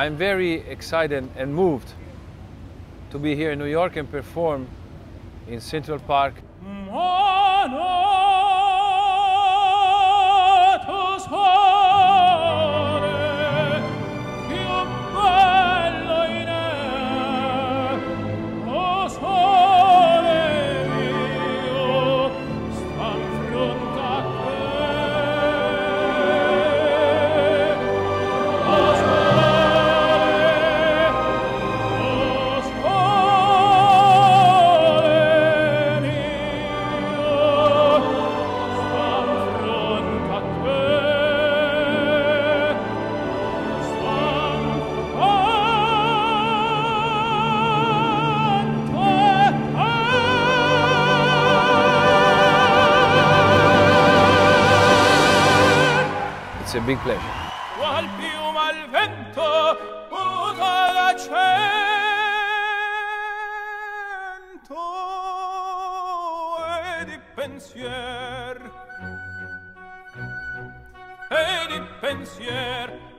I'm very excited and moved to be here in New York and perform in Central Park. Amato It's a big pleasure. pensier